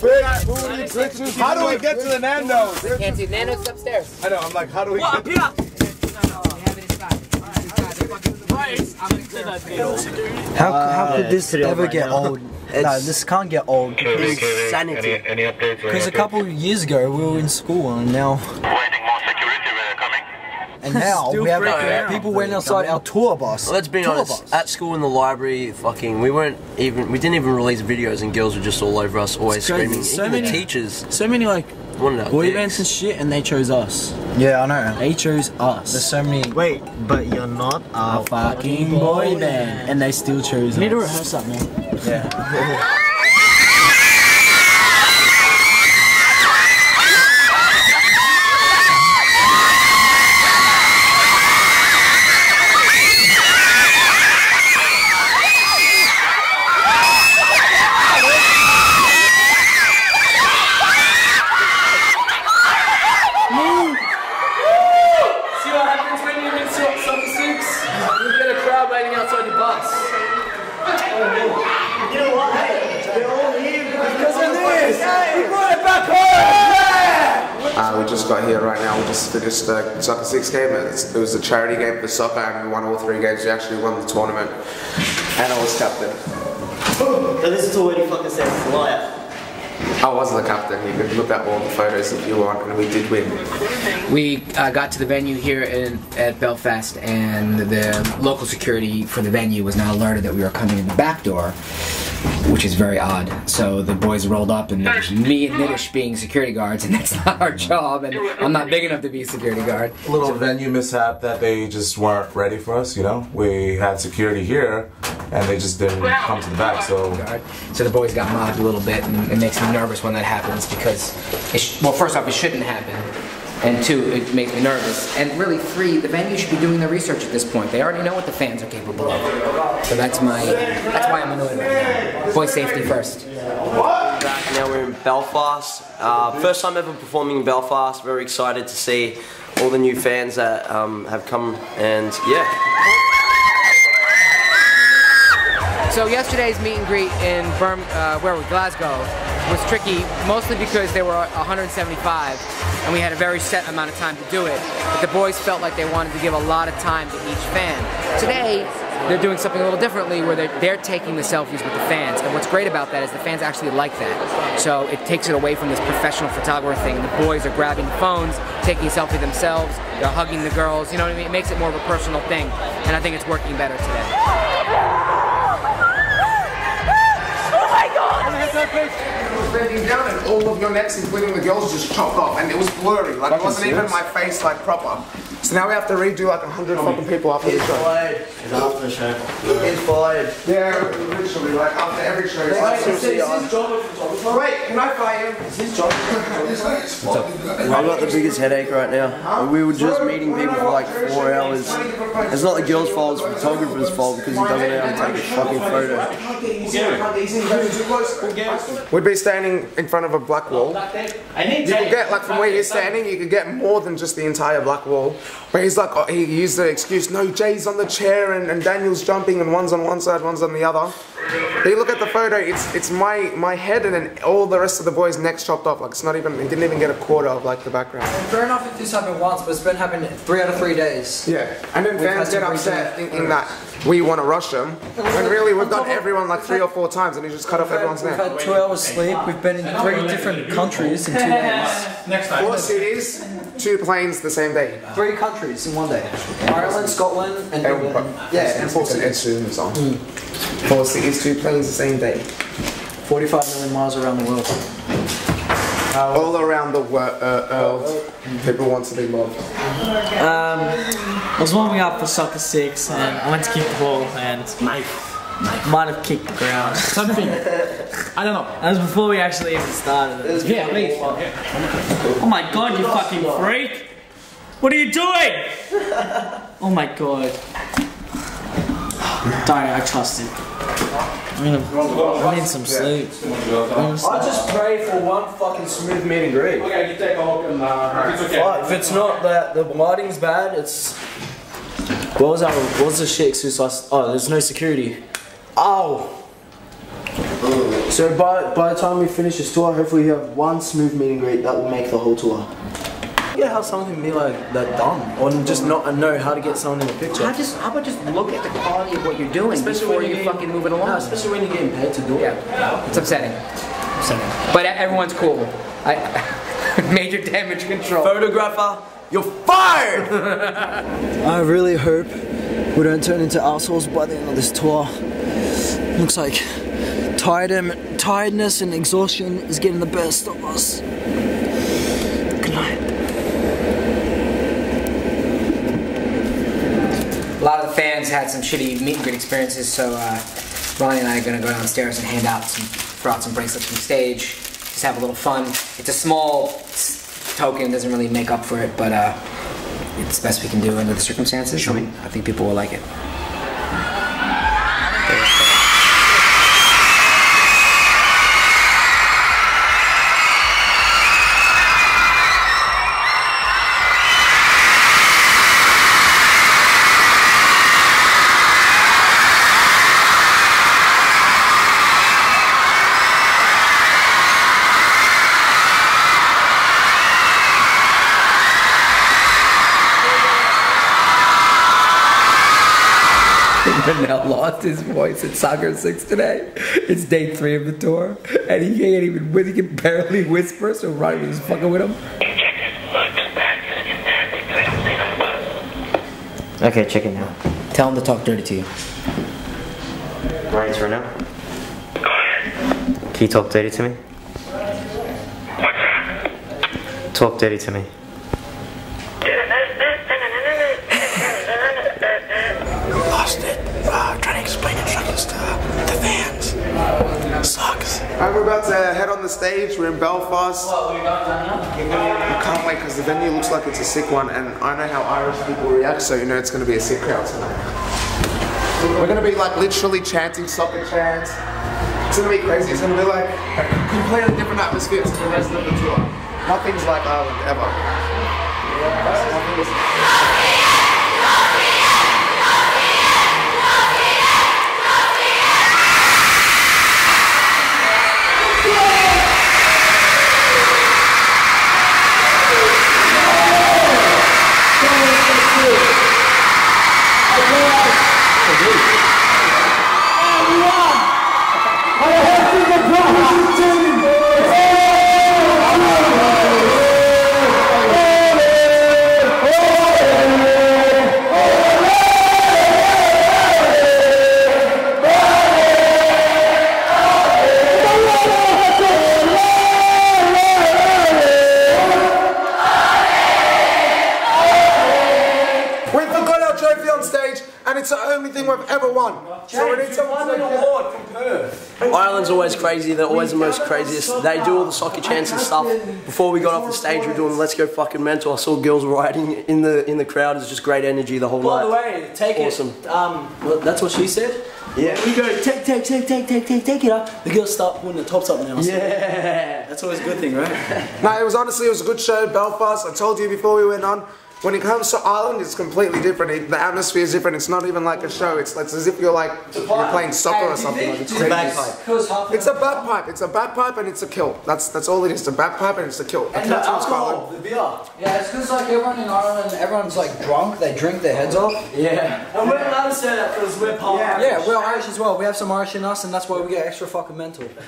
Big booty bitches. How do we get to the Nando's? Can't see Nando's upstairs. I know. I'm like, how do we get? They have it. How, how could this uh, ever get old? No, this can't get old. Insanity. Any updates? Because a couple of years ago we were in school and now Waiting more security. Where they're coming. And now we have freaking out. people went outside our tour bus. Let's be tour honest. Bus. At school in the library, fucking, we weren't even. We didn't even release videos, and girls were just all over us, always screaming. So even the many- teachers So many like wanted our boy dicks. bands and shit, and they chose us. Yeah, I know. They chose us. There's so many. Wait, but you're not A a fucking boy band, and they still chose us. Need to rehearse that more. Yeah. See what happens when you're in soccer six? You get a crowd waiting outside your bus. Uh, we just got here right now. We just finished the soccer six game. It was, a charity game for soccer, and we won all three games. We actually won the tournament, and I was captain. So this is already fucking says liar. I was the captain. You can look at all the photos if you want, and we did win. We uh, got to the venue here in, at Belfast, and the local security for the venue was not alerted that we were coming in the back door, which is very odd. So the boys rolled up, and there's me and Nitish being security guards, and that's not our job, and I'm not big enough to be a security guard. little venue mishap that they just weren't ready for us, you know? We had security here and they just didn't come to the back, so. So the boys got mobbed a little bit, and it makes me nervous when that happens because, it sh- well, first off, it shouldn't happen, and two, it makes me nervous. And really, three, the venue should be doing the research at this point. They already know what the fans are capable of. So that's my, that's why I'm annoyed right now. Boy safety first. Back now we're in Belfast. Uh, first time ever performing in Belfast. Very excited to see all the new fans that um, have come and yeah. So yesterday's meet and greet in Birm, uh, where were we? Glasgow, was tricky, mostly because there were 175, and we had a very set amount of time to do it. But the boys felt like they wanted to give a lot of time to each fan. Today, they're doing something a little differently, where they're, they're taking the selfies with the fans. And what's great about that is the fans actually like that. So it takes it away from this professional photographer thing. The boys are grabbing the phones, taking a selfie themselves, they're hugging the girls. You know what I mean? It makes it more of a personal thing, and I think it's working better today. Oh was bending down and all of your necks, including the girls, just chopped off, and it was blurry. Like it wasn't even my face, like proper. So now we have to redo like a hundred fucking people after the show. Fired. It's after the show. He's fired. Yeah, literally, like after every show. It's like, Wait, can I fire him? It's his job. I've got the biggest headache right now. We were just meeting people for like four hours. It's not the girl's fault, it's the photographer's fault because he doesn't know how to take a fucking photo. We'd be standing in front of a black wall. You could get like from where you're standing, you could get more than just the entire black wall. But he's like, oh, he used the excuse, no, Jai's on the chair and, and Daniel's jumping and one's on one side, one's on the other. But you look at the photo, it's it's my my head and then all the rest of the boys' necks chopped off. Like it's not even, he didn't even get a quarter of like the background. Fair enough if this happened once, but it's been happening three out of three days. Yeah, and then We've fans get upset thinking that we want to rush them. When really we've done everyone like three or four times and he just cut off everyone's We've neck. had two hours sleep. We've been in three different countries in two days. Four cities, two planes the same day. Three countries in one day. Ireland, Scotland, and England. Yeah, and four cities. Four cities, two planes the same day. 45 million miles around the world. All around the wor- uh, world, people want to be loved. Um, I was warming up for soccer six, and I went to kick the ball, and might have kicked the ground. Something. I don't know. That was before we actually even started. Yeah, please. Oh my god, you fucking freak! What are you doing? Oh my god. Don't I trust him. I'm gonna, I need some sleep. I just pray for one fucking smooth meet and greet. Okay, you take a look and uh, it's okay. If it's not that the lighting's bad, it's. What was that? What was the shit excuse last? Oh, there's no security. Oh! So by by the time we finish this tour, hopefully we have one smooth meet and greet that will make the whole tour. Yeah, how someone can be like that dumb, or just not know how to get someone in the picture. How just how about just look at the quality of what you're doing Especially before when you you're fucking move it along? No, especially when you're getting paid to do it. Yeah, it's upsetting. Upsetting. But everyone's cool. I, major damage control. Photographer, you're fired! I really hope we don't turn into assholes by the end of this tour. Looks like tired, tiredness and exhaustion is getting the best of us. Good night. A lot of the fans had some shitty meet and greet experiences, so uh, Ronnie and I are gonna go downstairs and hand out some, throw out some bracelets from stage. Just have a little fun. It's a small token, doesn't really make up for it, but uh, it's the best we can do under the circumstances. and I think people will like it. Manel lost his voice at Soccer 6 today. It's day three of the tour, and he can't even, he can barely whisper, so Ronnie was fucking with him. Okay, check it now. Tell him to talk dirty to you. Right, right now. Can you talk dirty to me? Talk dirty to me. Alright, we're about to head on the stage. We're in Belfast. I can't wait because the venue looks like it's a sick one, and I know how Irish people react, so you know it's going to be a sick crowd tonight. We're going to be like literally chanting soccer chants. It's going to be crazy. It's going to be like a completely different atmosphere to the rest of the tour. Nothing's like Ireland ever. We've. So we need someone to take award from Perth. Ireland's always crazy. They're always the most craziest. They do all the soccer chants and stuff. Before we got off the stage, we were doing "Let's Go Fucking Mental." I saw girls riding in the in the crowd. It's just great energy the whole By night. the way, take Awesome. it. Um, that's what she said. Yeah. We go take, take, take, take, take, take, take it up. The girls start putting the tops up now. Yeah. That's always a good thing, right? No, it was honestly it was a good show. Belfast. I told you before we went on. When it comes to Ireland, it's completely different. It- the atmosphere is different. It's not even like a show. It's, it's as if you're like you're playing soccer or something. Like it's crazy. It's a bagpipe. It's a bagpipe and it's a kilt. That's that's all it is. It's a bagpipe and it's a kilt. And the kilt from alcohol, the beer. Yeah, it's because like everyone in Ireland, everyone's like drunk. They drink their heads off. Yeah. And we're allowed to say that because we're part Yeah. Yeah, we're Irish as well. We have some Irish in us, and that's why we get extra fucking mental.